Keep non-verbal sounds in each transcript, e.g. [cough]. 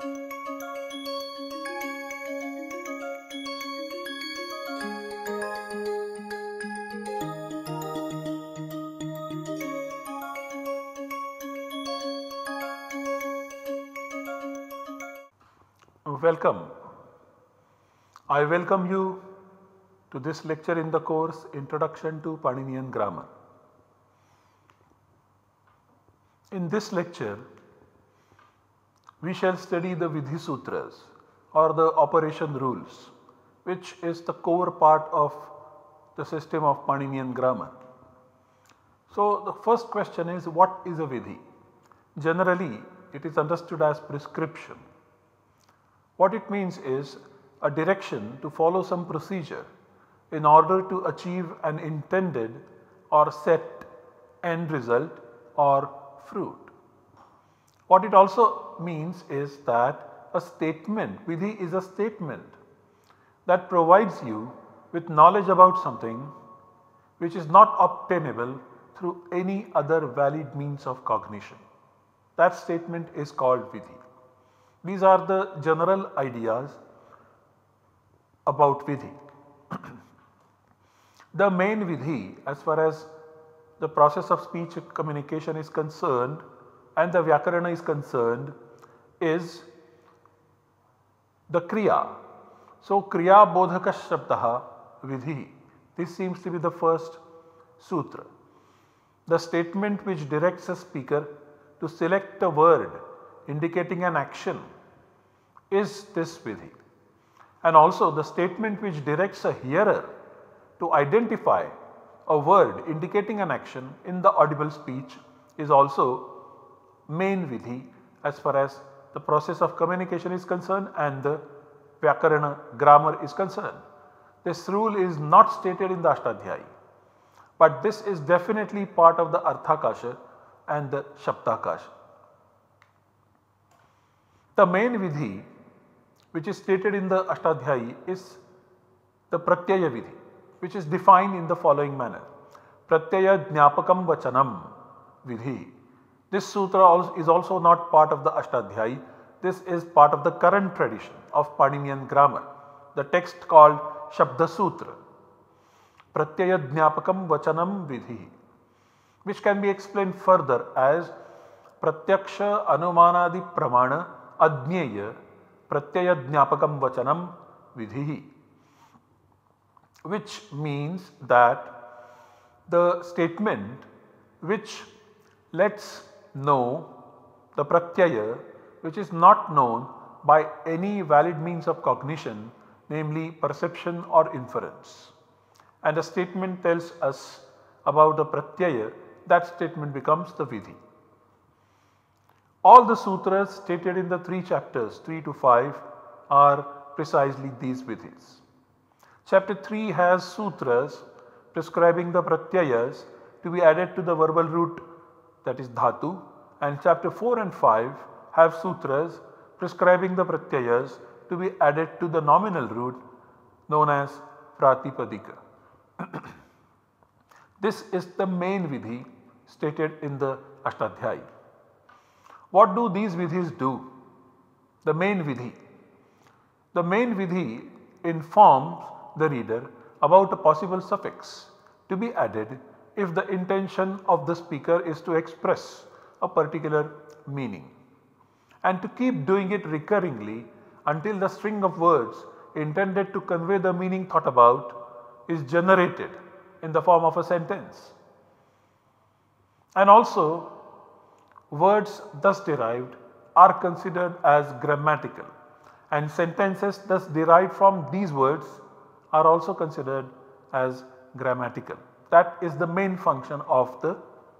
Welcome. I welcome you to this lecture in the course Introduction to Paninian Grammar. In this lecture, we shall study the Vidhi Sutras or the operation rules which is the core part of the system of Paninian grammar. So, the first question is what is a Vidhi? Generally it is understood as prescription. What it means is a direction to follow some procedure in order to achieve an intended or set end result or fruit. What it also means is that a statement, vidhi is a statement that provides you with knowledge about something which is not obtainable through any other valid means of cognition. That statement is called vidhi. These are the general ideas about vidhi. [clears throat] the main vidhi as far as the process of speech communication is concerned and the Vyakarana is concerned is the Kriya. So, Kriya Bodhaka Shabdaha Vidhi this seems to be the first sutra. The statement which directs a speaker to select a word indicating an action is this Vidhi and also the statement which directs a hearer to identify a word indicating an action in the audible speech is also main vidhi as far as the process of communication is concerned and the Vyakarana grammar is concerned. This rule is not stated in the Ashtadhyayi, but this is definitely part of the Arthakasha and the Shabdakasha. The main vidhi which is stated in the Ashtadhyayi is the Pratyaya vidhi which is defined in the following manner. Pratyaya Jnapakam Vachanam Vidhi. This sutra is also not part of the Ashtadhyayi. This is part of the current tradition of Paninian grammar. The text called Shabda Sutra. Pratyaya Jnapakam Vachanam Vidhi which can be explained further as Pratyaksha Anumanadi Pramana Adnyeya Pratyaya Jnapakam Vachanam Vidhi which means that the statement which lets know the pratyaya which is not known by any valid means of cognition namely perception or inference. And a statement tells us about the pratyaya that statement becomes the vidhi. All the sutras stated in the 3 chapters 3 to 5 are precisely these vidhis. Chapter 3 has sutras prescribing the pratyayas to be added to the verbal root that is dhatu and chapter 4 and 5 have sutras prescribing the pratyayas to be added to the nominal root known as pratipadika. [clears throat] this is the main vidhi stated in the Ashtadhyayi. What do these vidhis do? The main vidhi. The main vidhi informs the reader about a possible suffix to be added if the intention of the speaker is to express a particular meaning and to keep doing it recurringly until the string of words intended to convey the meaning thought about is generated in the form of a sentence. And also words thus derived are considered as grammatical and sentences thus derived from these words are also considered as grammatical. That is the main function of the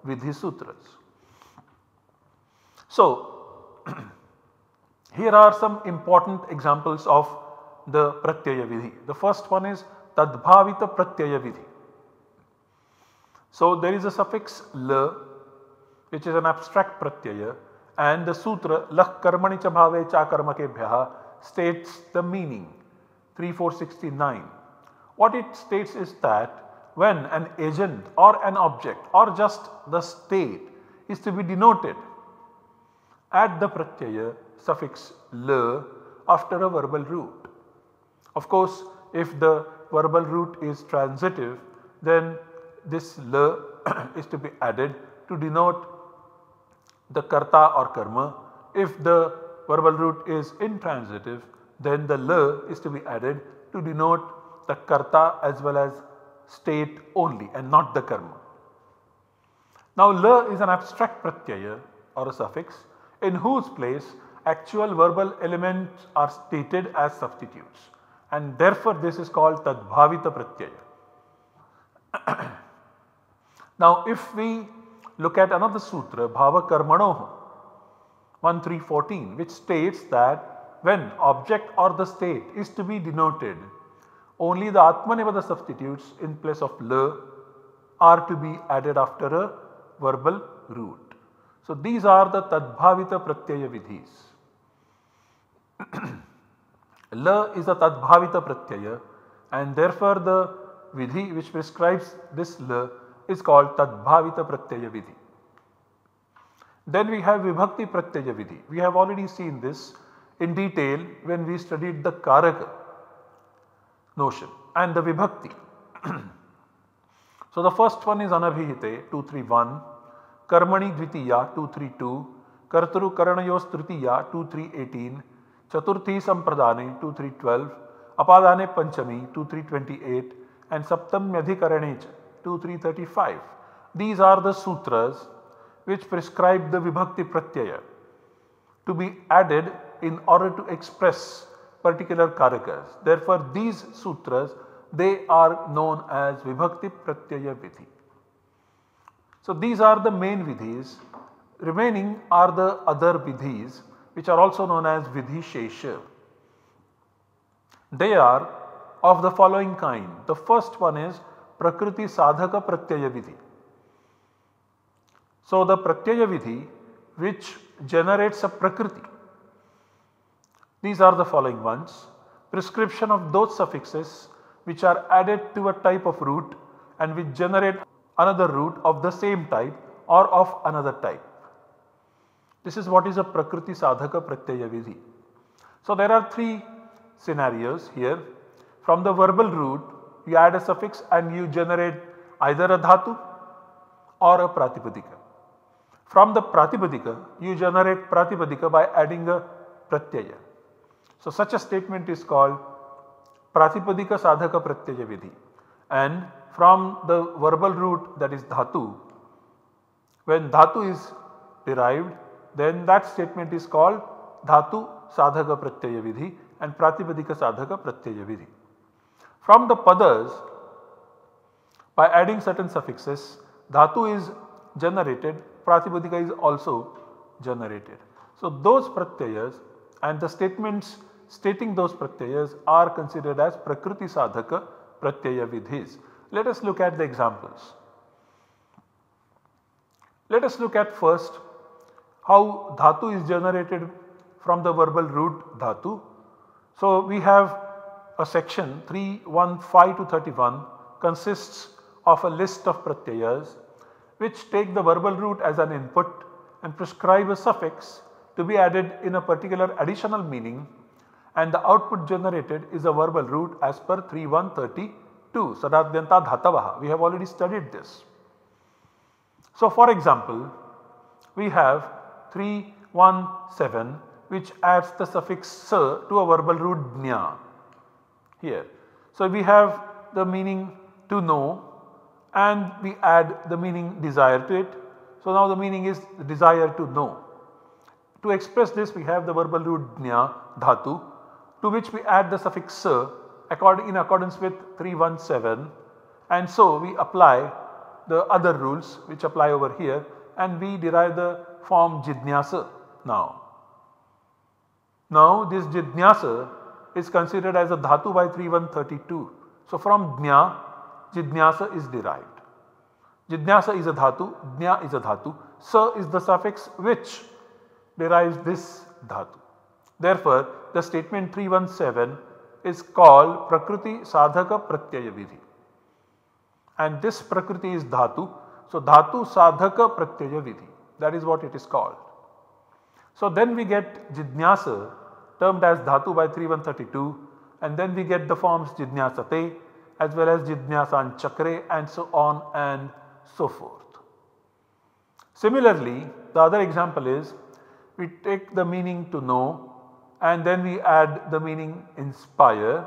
Vidhi Sutras. So, [clears throat] here are some important examples of the Pratyaya Vidhi. The first one is Tadbhavita Pratyaya Vidhi. So, there is a suffix la which is an abstract pratyaya and the sutra lak karmani cha bhave cha karmakebhya states the meaning 3469 what it states is that when an agent or an object or just the state is to be denoted at the pratyaya suffix l after a verbal root. Of course, if the verbal root is transitive then this l [clears throat] is to be added to denote the karta or karma. If the verbal root is intransitive then the l is to be added to denote the karta as well as state only and not the karma. Now l is an abstract pratyaya or a suffix in whose place actual verbal elements are stated as substitutes and therefore this is called tadbhavita pratyaya. [clears throat] now if we look at another sutra bhava karmanoh 1314 which states that when object or the state is to be denoted only the Atmanepada substitutes in place of la are to be added after a verbal root. So these are the Tadbhavita Pratyaya Vidhis. [clears throat] la is a Tadbhavita Pratyaya and therefore the Vidhi which prescribes this la is called Tadbhavita Pratyaya Vidhi. Then we have Vibhakti Pratyaya Vidhi. We have already seen this in detail when we studied the Karaka notion and the Vibhakti. so the first one is Anabhihite 231, Karmani Dvitiya 232, Karturu Karanayos Tritiya 2318, Chaturthi Sampradane 2312, Apadane Panchami 2328 and saptam Saptamyadhikaranech 2335. These are the sutras which prescribe the Vibhakti Pratyaya to be added in order to express particular karakas. Therefore, these sutras they are known as Vibhakti Pratyaya Vidhi. So, these are the main vidhis. Remaining are the other vidhis which are also known as Vidhi Shesha. They are of the following kind. The first one is Prakriti Sadhaka Pratyaya Vidhi. So, the Pratyaya Vidhi which generates a Prakriti these are the following ones. Prescription of those suffixes which are added to a type of root and which generate another root of the same type or of another type. This is what is a Prakriti Sadhaka Pratyaya Vidhi. So there are three scenarios here. From the verbal root you add a suffix and you generate either a dhatu or a pratipadika. From the pratipadika you generate pratipadika by adding a pratyaya. So such a statement is called Pratipadika Sadhaka Pratyaya Vidhi and from the verbal root that is dhatu, when dhatu is derived then that statement is called dhatu sadhaka pratyaya vidhi and pratipadika sadhaka pratyaya vidhi. From the padas by adding certain suffixes dhatu is generated pratipadika is also generated. So those pratyayas and the statements stating those pratyayas are considered as prakriti sadhaka pratyaya vidhis. Let us look at the examples. Let us look at first how dhatu is generated from the verbal root dhatu. So we have a section 315 to 31 consists of a list of pratyayas which take the verbal root as an input and prescribe a suffix to be added in a particular additional meaning and the output generated is a verbal root as per 3132 Sadadhyanta Dhatavaha. We have already studied this. So for example, we have 317 which adds the suffix sa to a verbal root dnya here. So we have the meaning to know and we add the meaning desire to it. So now the meaning is desire to know. To express this we have the verbal root dnya dhatu to which we add the suffix sa according, in accordance with 317 and so we apply the other rules which apply over here and we derive the form jidnyasa now. Now this jidnyasa is considered as a dhatu by 3132. So from dnya jidnyasa is derived. Jidnyasa is a dhatu, dnya is a dhatu, sa is the suffix which derives this dhatu. Therefore, the statement 317 is called Prakriti Sadhaka Pratyaya Vidhi and this Prakriti is Dhatu. So, Dhatu Sadhaka Pratyaya Vidhi that is what it is called. So then we get Jidnyasa termed as Dhatu by 3132 and then we get the forms Jidnyasate as well as Jidnyasan Chakre and so on and so forth. Similarly, the other example is we take the meaning to know and then we add the meaning inspire.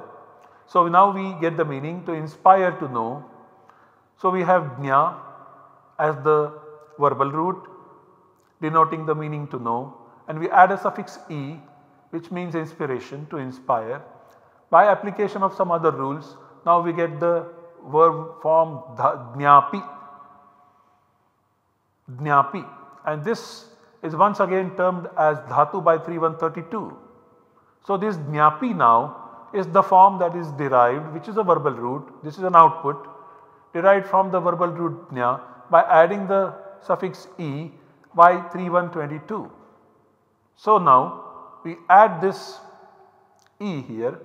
So now we get the meaning to inspire to know. So we have Jna as the verbal root denoting the meaning to know and we add a suffix e which means inspiration to inspire. By application of some other rules now we get the verb form dhnyapi, dhnyapi and this is once again termed as dhatu by 3132. So this dhnyapi now is the form that is derived which is a verbal root, this is an output derived from the verbal root dnya by adding the suffix e by 3122. So now we add this e here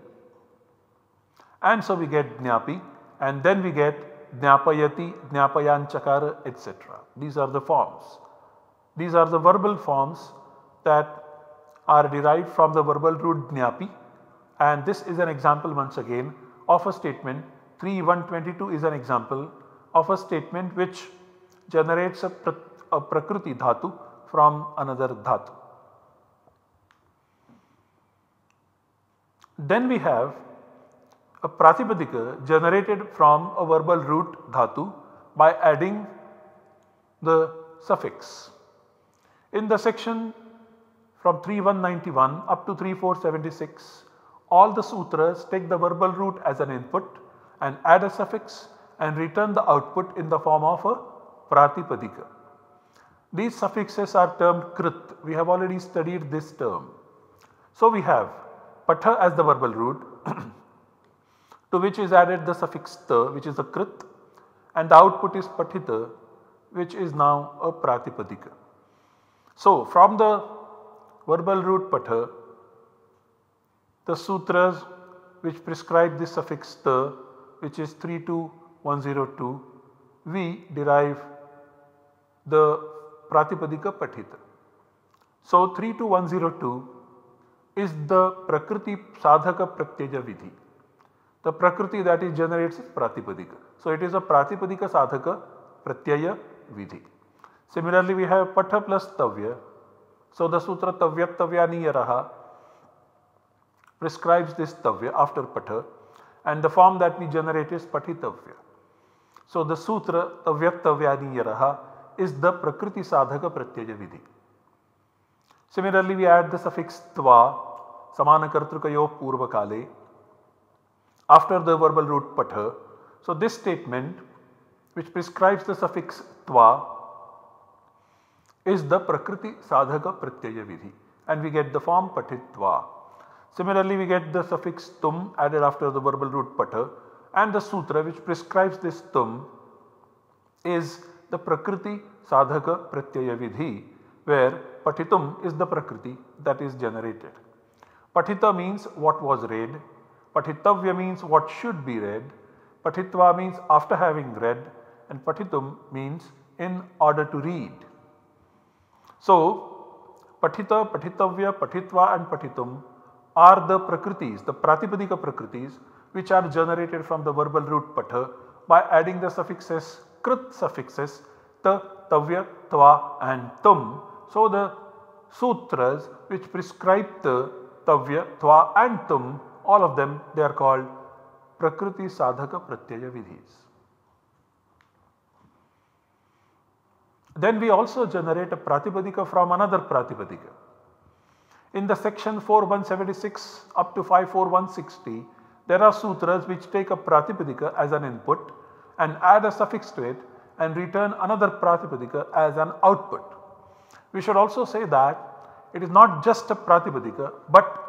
and so we get Jnapi and then we get Jnapayati, Jnapayanchakara etc. These are the forms. These are the verbal forms that are derived from the verbal root Jnapi and this is an example once again of a statement 3122 is an example of a statement which generates a, pra a Prakriti Dhatu from another Dhatu. Then we have a Pratipadika generated from a verbal root dhatu by adding the suffix. In the section from 3191 up to 3476 all the sutras take the verbal root as an input and add a suffix and return the output in the form of a Pratipadika. These suffixes are termed krit, we have already studied this term. So we have patha as the verbal root [clears throat] to which is added the suffix ta which is a krit and the output is patita which is now a pratipadika. So from the verbal root patha the sutras which prescribe this suffix ta which is 32102 we derive the pratipadika patita. So 32102 is the prakriti sadhaka pratyaya vidhi. The prakriti that it generates is pratipadika. So it is a pratipadika sadhaka pratyaya vidhi. Similarly we have patha plus tavya. So the sutra tavya tavyani prescribes this tavya after patha and the form that we generate is patitavya. So the sutra tavya tavyani is the prakriti sadhaka pratyaya vidhi. Similarly we add the suffix tva samana kartrukayo purva kale after the verbal root patha. So, this statement which prescribes the suffix tva is the prakriti sadhaka pratyaya vidhi and we get the form patitva. Similarly, we get the suffix tum added after the verbal root pata and the sutra which prescribes this tum is the prakriti sadhaka pratyaya vidhi where patitum is the prakriti that is generated. Patita means what was read Patitavya means what should be read, Patitva means after having read and Patitum means in order to read. So, Patita, Patitavya, Patitva and Patitum are the prakritis, the Pratipadika prakritis which are generated from the verbal root patha by adding the suffixes krit suffixes ta, tavya, tva and tum. So, the sutras which prescribe the tavya, tva and tum all of them they are called Prakriti Sadhaka Pratyaya Vidhis. Then we also generate a Pratipadika from another Pratipadika. In the section 4176 up to 54160 there are sutras which take a Pratipadika as an input and add a suffix to it and return another Pratipadika as an output. We should also say that it is not just a Pratipadika but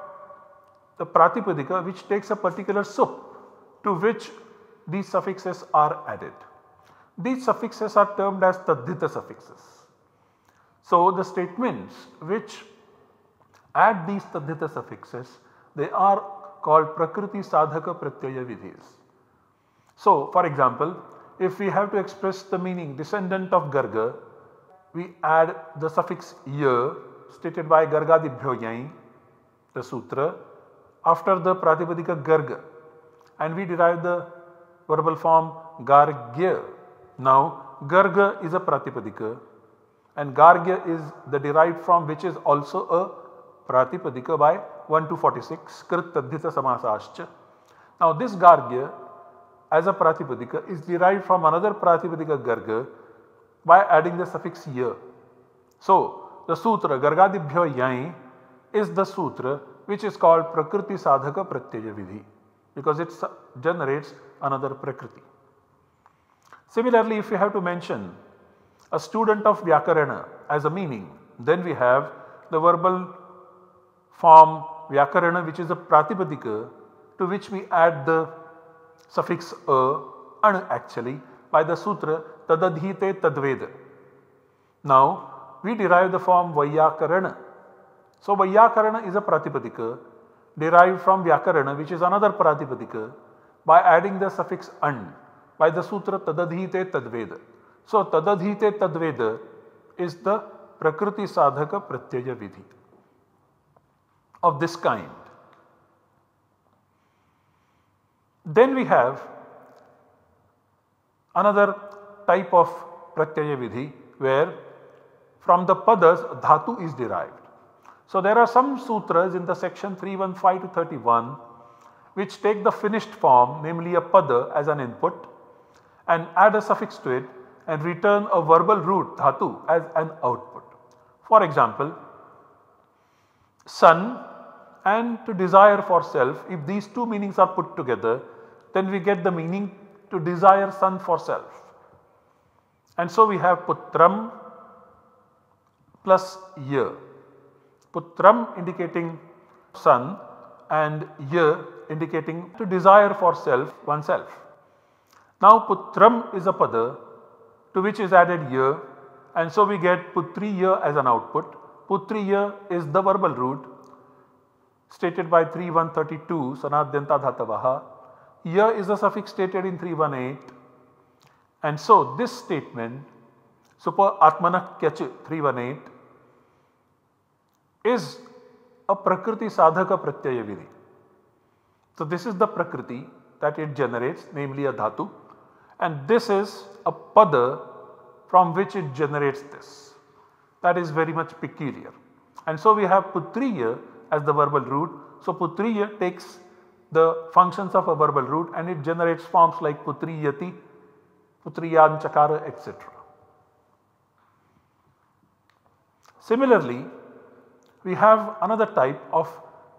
the pratipadika which takes a particular sup to which these suffixes are added. These suffixes are termed as tadhita suffixes. So, the statements which add these tadhita suffixes they are called prakriti sadhaka pratyaya vidhis. So, for example, if we have to express the meaning descendant of Garga, we add the suffix ya stated by Gargadibhyo Yai, the sutra, after the Pratipadika Garga and we derive the verbal form Gargya. Now Garga is a Pratipadika and Gargya is the derived form which is also a Pratipadika by 1 to 46 Krit Tadhita Samasascha. Now this Gargya as a Pratipadika is derived from another Pratipadika Garga by adding the suffix ya. So the sutra Gargadibhyo Yai is the sutra which is called Prakriti Sadhaka Pratyaya Vidhi because it generates another Prakriti. Similarly, if we have to mention a student of Vyakarana as a meaning, then we have the verbal form Vyakarana which is a Pratipadika to which we add the suffix a and actually by the sutra tadadhite tadveda. Now we derive the form Vyakarana so Vyakarana is a Pratipadika derived from Vyakarana which is another Pratipadika by adding the suffix an by the sutra Tadadhite Tadveda. So Tadadhite Tadveda is the Prakriti Sadhaka Pratyaya Vidhi of this kind. Then we have another type of Pratyaya Vidhi where from the padas dhatu is derived. So there are some sutras in the section 315 to 31 which take the finished form namely a pada as an input and add a suffix to it and return a verbal root dhatu as an output. For example, sun and to desire for self if these two meanings are put together then we get the meaning to desire sun for self. And so we have putram plus year. Putram indicating son and year indicating to desire for self oneself. Now putram is a pada to which is added ya and so we get putriya as an output. Putriya is the verbal root stated by 3132 sanadyanta dhatavaha. Ya is a suffix stated in 318 and so this statement super atmanak kyach 318 is a Prakriti Sadhaka Pratyaya Vidhi. So this is the Prakriti that it generates namely a Dhatu and this is a Pada from which it generates this. That is very much peculiar. And so we have Putriya as the verbal root. So Putriya takes the functions of a verbal root and it generates forms like Putriyati, Putriyan Chakara etc. Similarly, we have another type of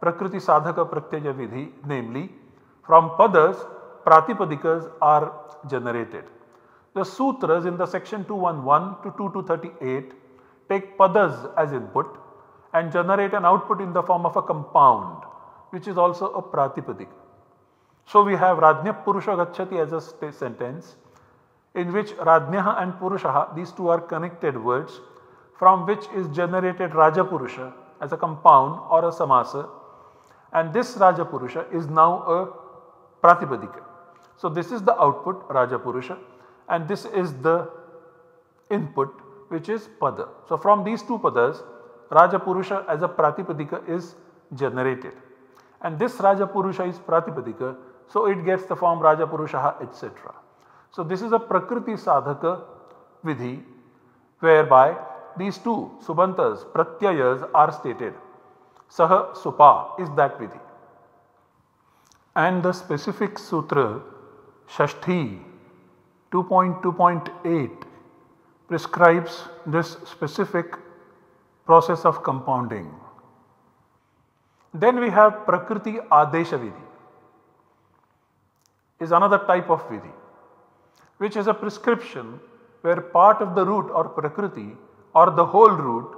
Prakriti Sadhaka Pratyaya Vidhi namely from padas Pratipadikas are generated. The sutras in the section 211 to 2238 take padas as input and generate an output in the form of a compound which is also a Pratipadik. So we have Rajnya Purusha Gachati as a sentence in which Rajnyaha and Purushaha these two are connected words from which is generated Rajapurusha as a compound or a samasa and this Rajapurusha is now a Pratipadika. So this is the output Rajapurusha and this is the input which is Pada. So from these two Padas Rajapurusha as a Pratipadika is generated and this Rajapurusha is Pratipadika so it gets the form Rajapurusha etc. So this is a Prakriti Sadhaka Vidhi whereby these two Subantas, Pratyayas are stated. Saha Supa is that Vidhi. And the specific Sutra Shashti 2.2.8 prescribes this specific process of compounding. Then we have Prakriti Adesha Vidhi is another type of Vidhi which is a prescription where part of the root or Prakriti or the whole root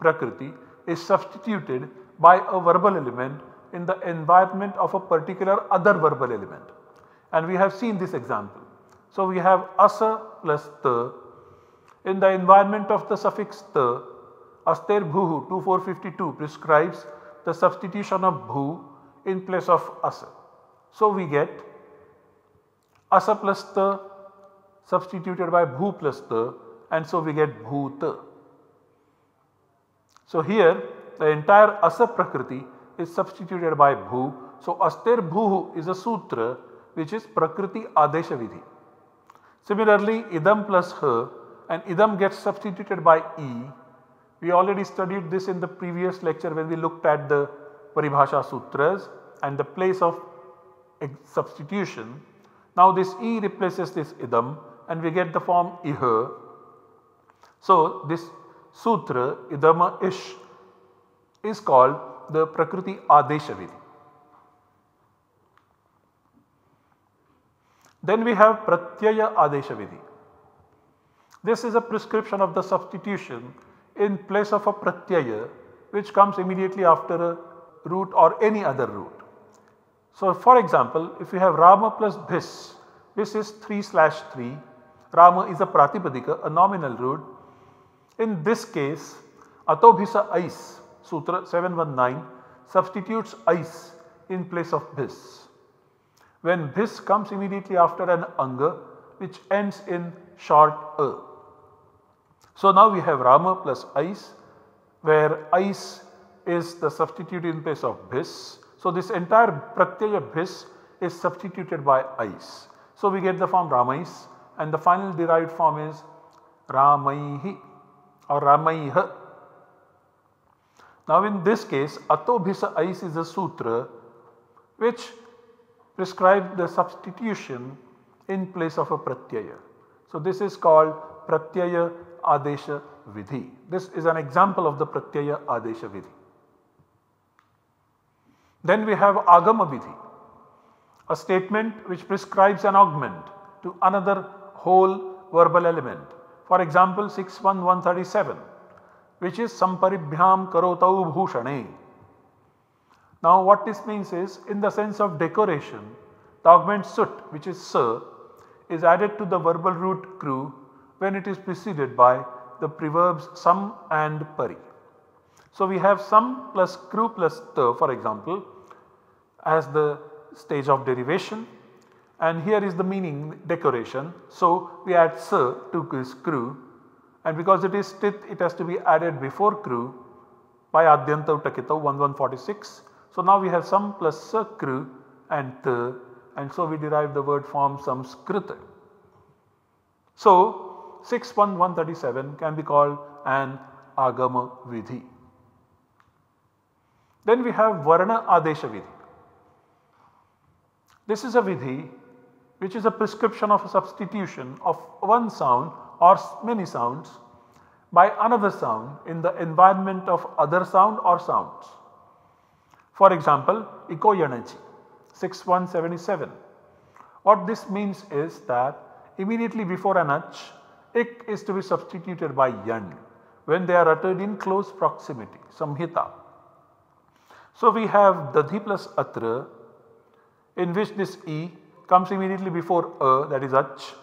prakriti is substituted by a verbal element in the environment of a particular other verbal element. And we have seen this example. So we have asa plus ta in the environment of the suffix ta aster bhuhu 2452 prescribes the substitution of bhu in place of asa. So we get asa plus ta substituted by bhu plus ta and so we get bhuta. So here the entire asa prakriti is substituted by bhu. So aster bhu is a sutra which is prakriti adesha vidhi. Similarly idam plus her and idam gets substituted by e. We already studied this in the previous lecture when we looked at the paribhasha sutras and the place of substitution. Now this e replaces this idam and we get the form iha. So this sutra idama ish is called the Prakriti Adesha Vidhi. Then we have Pratyaya Adesha Vidhi. This is a prescription of the substitution in place of a Pratyaya which comes immediately after a root or any other root. So for example, if you have Rama plus Bhis, this is 3 slash 3, Rama is a Pratipadika, a nominal root. In this case, Atobhisa Ais Sutra 719 substitutes ice in place of bis. When bis comes immediately after an anga which ends in short a. So now we have Rama plus ice where ice is the substitute in place of bis. So this entire pratyaya bis is substituted by ice. So we get the form Ramais and the final derived form is Ramaihi or Ramaiha now in this case Atobhisa Ais is a sutra which prescribes the substitution in place of a pratyaya. So this is called pratyaya adesha vidhi. This is an example of the pratyaya adesha vidhi. Then we have agama vidhi, a statement which prescribes an augment to another whole verbal element. For example 61137 which is samparibhyam karotau bhushane. Now what this means is in the sense of decoration the augment sut which is sir is added to the verbal root kru when it is preceded by the preverbs sam and pari. So we have sam plus kru plus ta for example as the stage of derivation and here is the meaning decoration. So we add sir to this kru and because it is stith it has to be added before kru by adyanta utakita 1146. So now we have some plus kru and th and so we derive the word form samskrita. So 61137 can be called an agama vidhi. Then we have varna adesha vidhi. This is a vidhi which is a prescription of a substitution of one sound or many sounds by another sound in the environment of other sound or sounds. For example, Ikoyanachi 6177. What this means is that immediately before an ach, ik is to be substituted by yan when they are uttered in close proximity, samhita. So we have dadhi plus atra in which this e comes immediately before a that is ach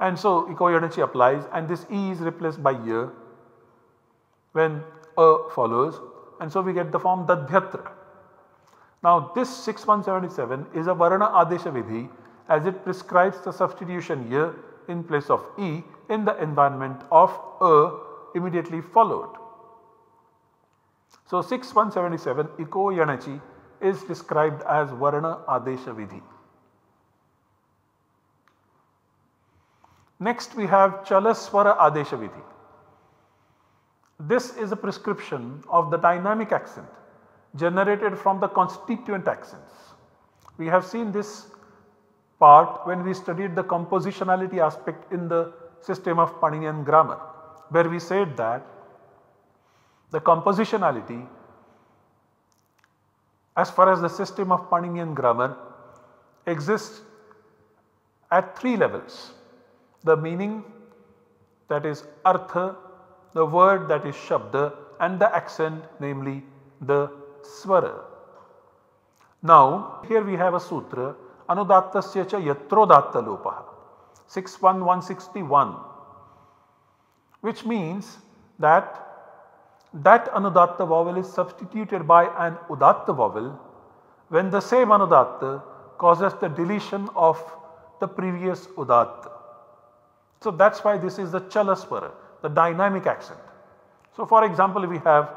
and so equivalency applies and this E is replaced by Y when A follows and so we get the form Dadhyatra. Now this 6177 is a Varna Adesha Vidhi as it prescribes the substitution Y in place of E in the environment of A immediately followed. So 6177 Iko Yanachi is described as Varna Adesha Vidhi. Next we have Chalaswara Adesha Vidhi. This is a prescription of the dynamic accent generated from the constituent accents. We have seen this part when we studied the compositionality aspect in the system of Paninian grammar where we said that the compositionality as far as the system of Paninian grammar exists at 3 levels the meaning that is artha, the word that is shabda and the accent namely the swara. Now here we have a sutra anudattasya cha yatrodatta lopaha 61161 which means that that anudatta vowel is substituted by an udatta vowel when the same anudatta causes the deletion of the previous udatta. So that is why this is the chalaswara, the dynamic accent. So for example, we have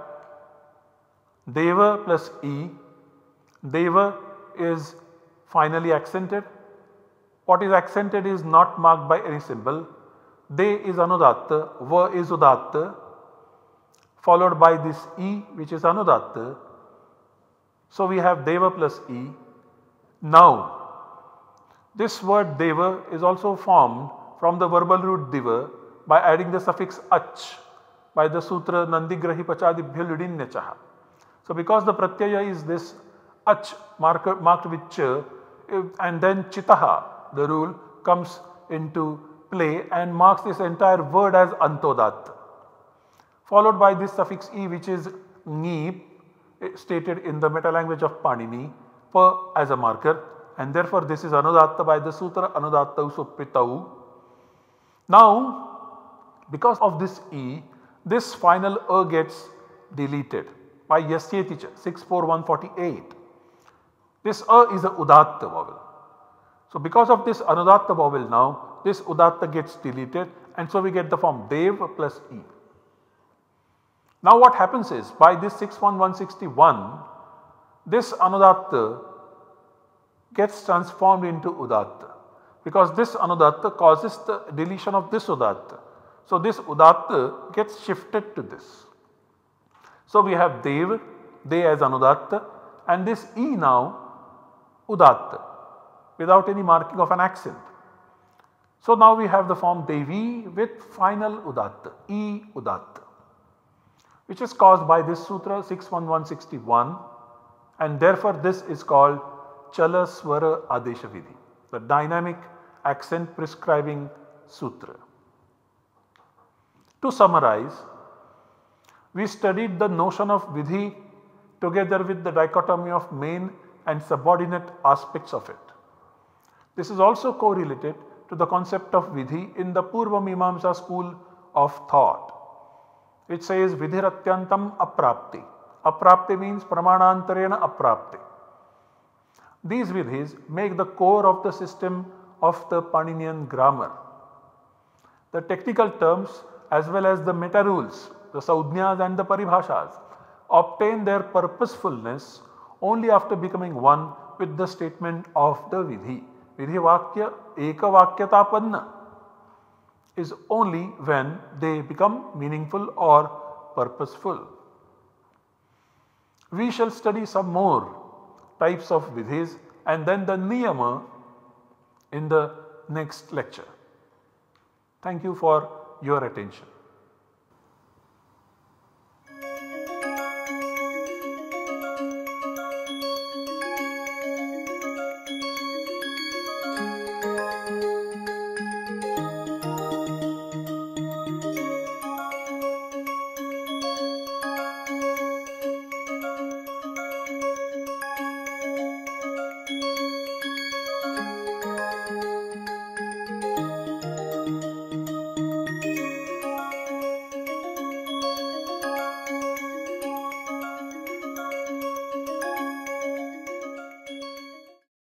Deva plus E. Deva is finally accented. What is accented is not marked by any symbol. De is anudatta, Va is udatta followed by this E which is anudatta. So we have Deva plus E. Now this word Deva is also formed from the verbal root Diva by adding the suffix ach by the sutra Nandigrahi Pachadibhya Ludinyachaha. So because the pratyaya is this ach marked, marked with ch and then chitaha the rule comes into play and marks this entire word as antodat. Followed by this suffix e which is ni eh, stated in the meta language of Panini per as a marker. And therefore this is anudatta by the sutra anudattau supritau. Now because of this e this final a gets deleted by yasyeti 64148. This a is a udatta vowel. So because of this anudatta vowel now this udatta gets deleted and so we get the form dev plus e. Now what happens is by this 61161 this anudatta gets transformed into udatta because this anudatta causes the deletion of this udatta. So this udatta gets shifted to this. So we have dev, de as anudatta and this e now udatta without any marking of an accent. So now we have the form devi with final udatta, e udatta which is caused by this sutra 61161 and therefore this is called Chala Swara the dynamic accent prescribing sutra. To summarize, we studied the notion of Vidhi together with the dichotomy of main and subordinate aspects of it. This is also correlated to the concept of Vidhi in the Purva Mimamsa school of thought It says Vidhiratyantam aprapti. Aprapti means pramanantarena aprapti. These vidhis make the core of the system of the Paninian grammar. The technical terms as well as the meta rules, the saudhnyas and the paribhashas obtain their purposefulness only after becoming one with the statement of the vidhi. Vidhi vakya ekavakyatapanna is only when they become meaningful or purposeful. We shall study some more types of vidhis and then the niyama in the next lecture. Thank you for your attention.